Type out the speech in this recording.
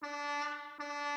Música